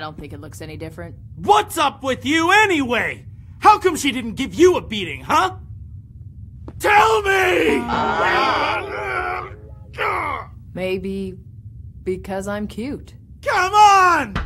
I don't think it looks any different. What's up with you anyway? How come she didn't give you a beating, huh? Tell me! Maybe because I'm cute. Come on!